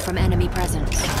from enemy presence.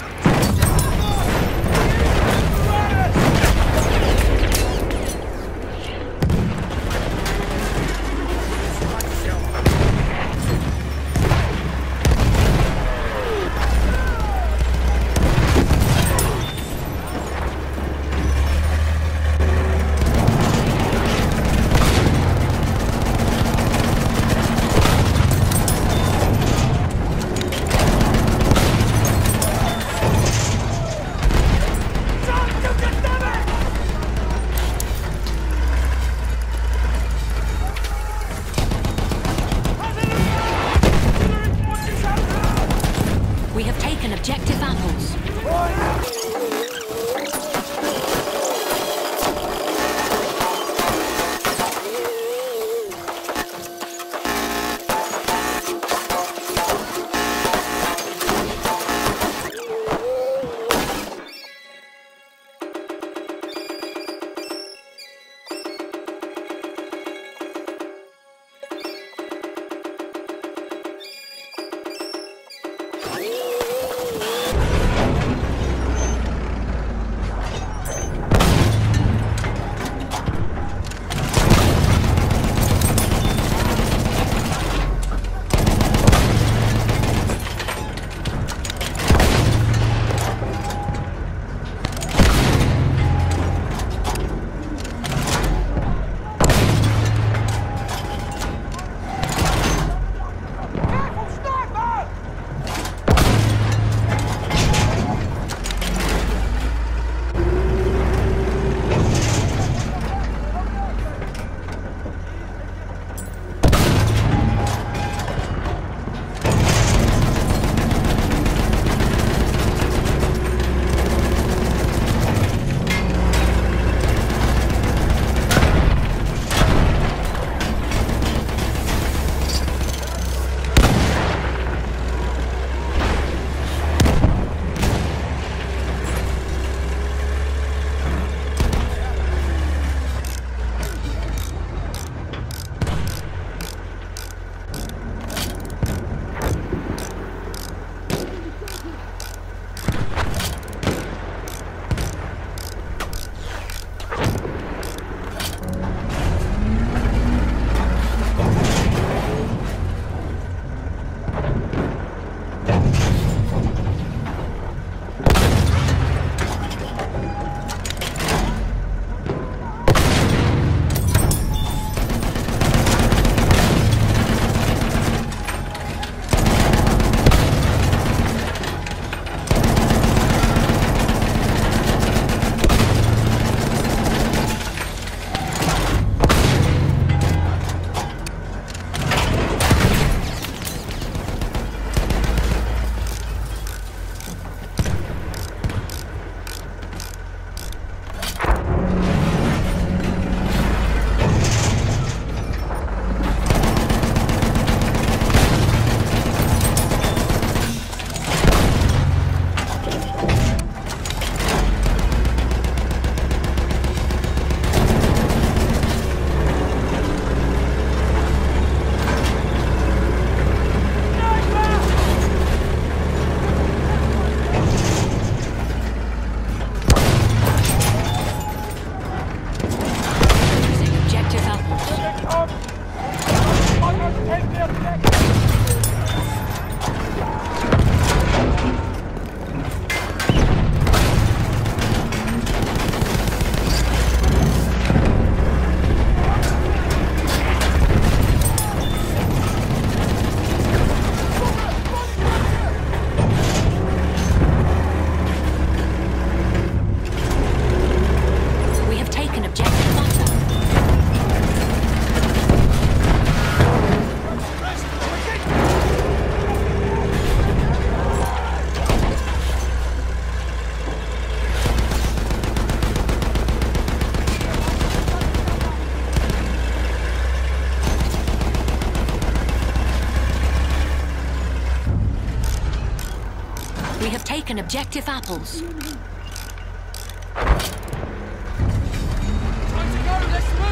Objective apples.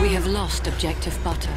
We have lost objective butter.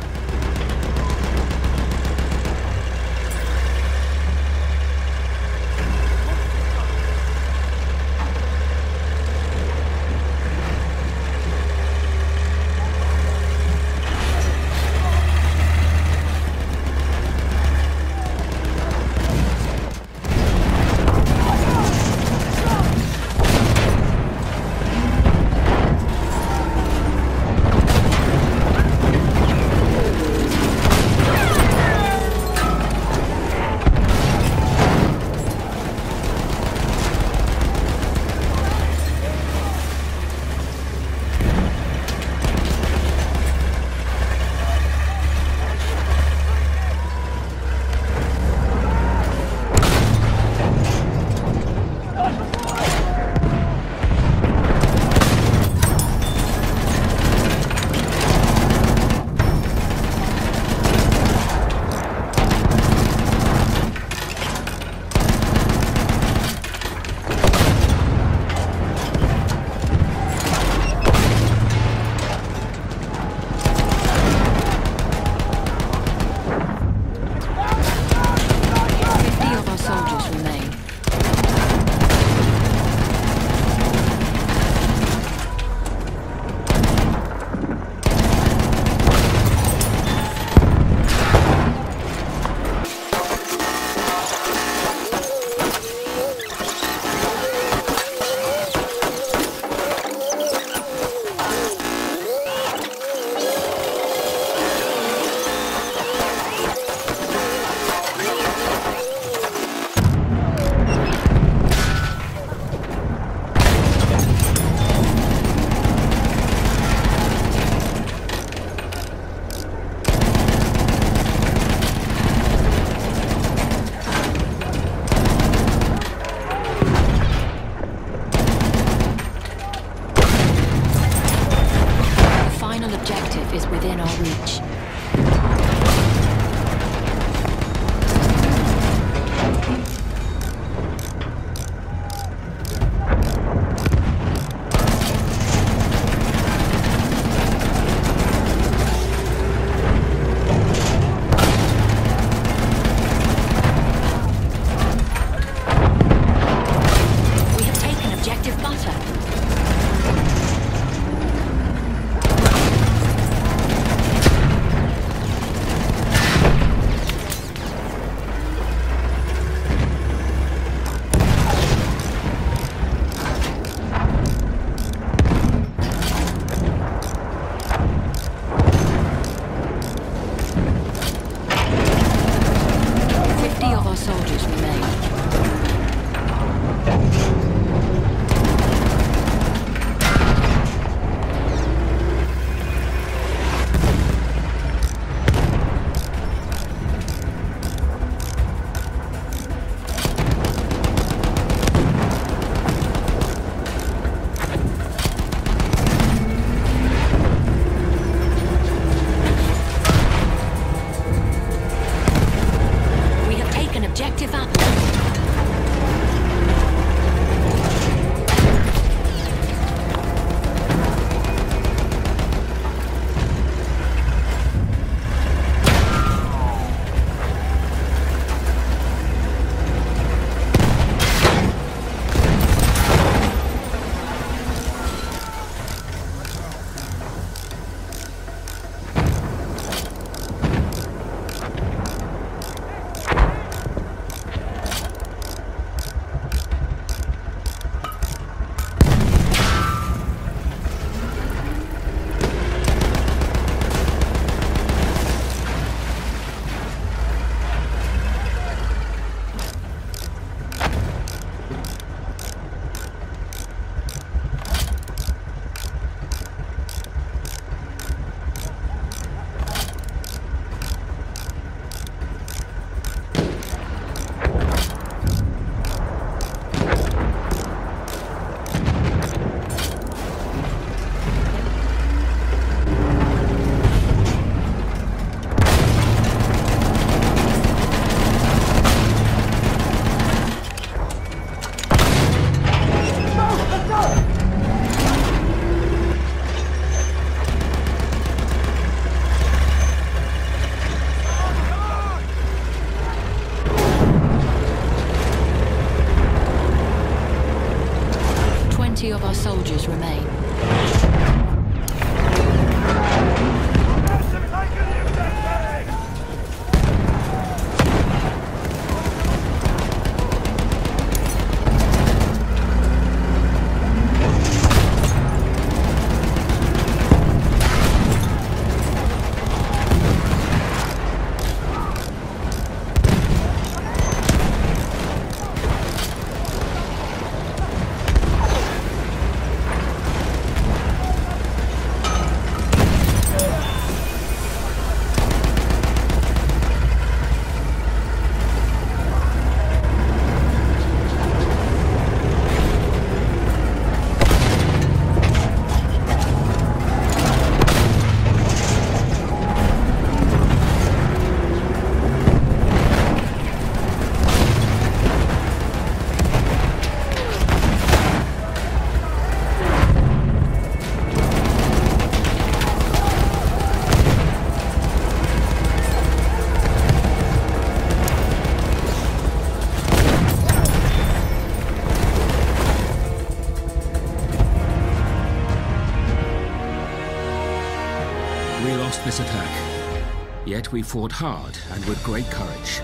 Yet we fought hard and with great courage.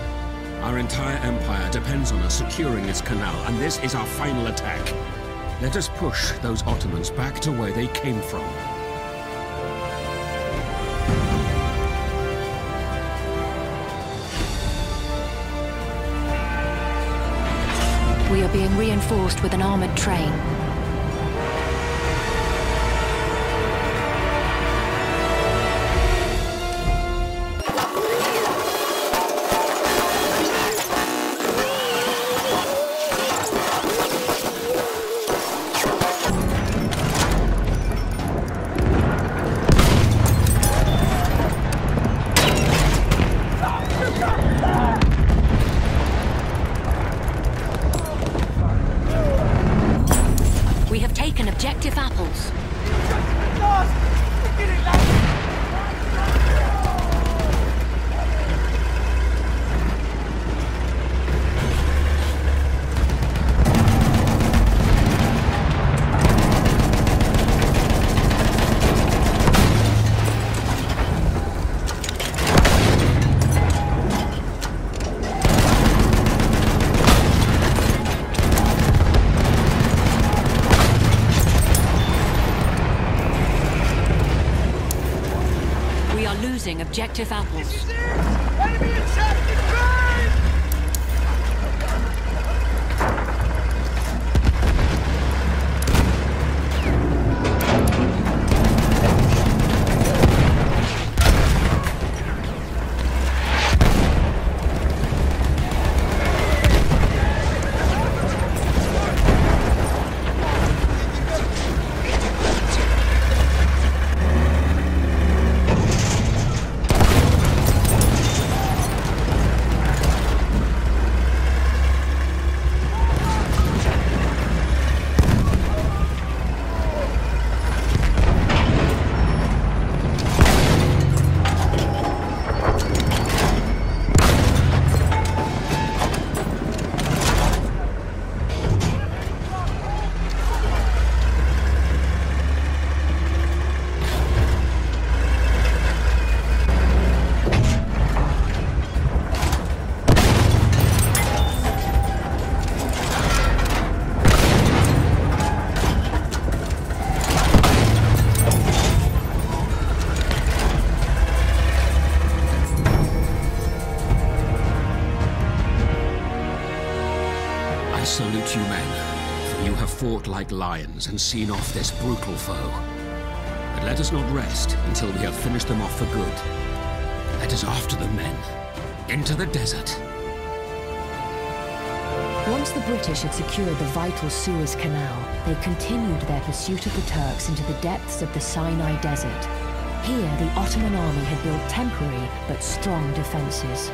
Our entire empire depends on us securing this canal, and this is our final attack. Let us push those Ottomans back to where they came from. We are being reinforced with an armored train. Like lions and seen off this brutal foe. But let us not rest until we have finished them off for good. Let us after the men, into the desert. Once the British had secured the vital Suez Canal, they continued their pursuit of the Turks into the depths of the Sinai Desert. Here, the Ottoman army had built temporary but strong defenses.